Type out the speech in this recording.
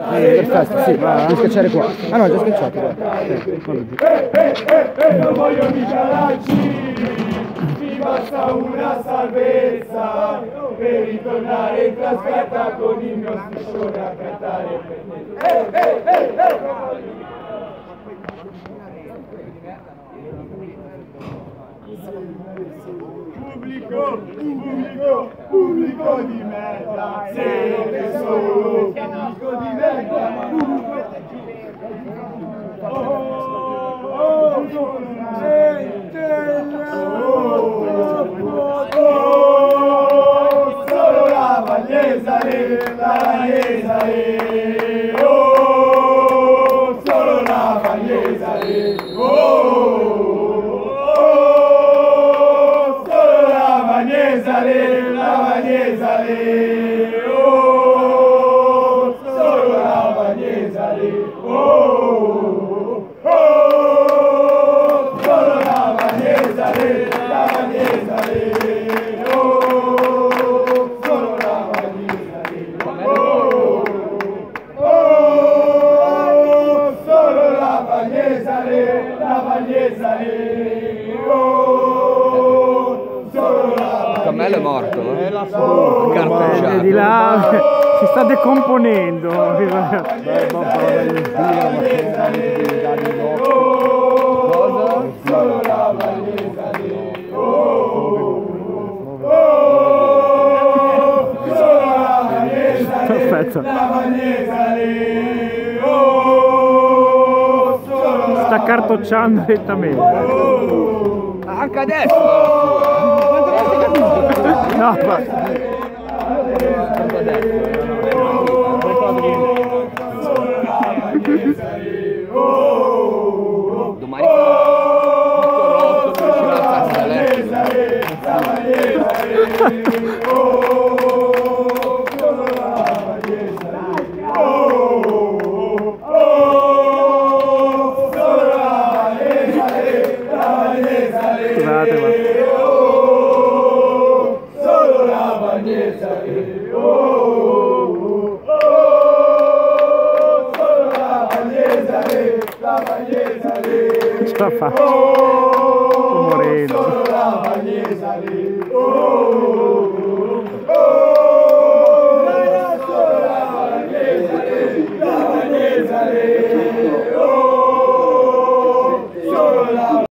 Eh, perfetto, sì, va, devi schiacciare qua. Ah no, è già schiacciato, guarda. Sì, guarda giù. E non voglio mica laggi, mi basta una salvezza per ritornare in trasferta con il mio striscione a cantare per te. Pubblico, pubblico, pubblico di merda, siete solo pubblico di merda. Solo la Vagliesare, la Vagliesare, oh, ezale labanye ezale. Oh, solo labanye ezale. Oh, oh, solo labanye ezale labanye ezale. Labanye ezale, labanye ezale. Cammello è morto. È eh? la sua. Cartacciato. Eh, di là si sta decomponendo. Beh, Vagliesare, Perfetto. oh, Sta cartocciando lentamente. Anche adesso! No, ma Anche la faccia. Sto morendo.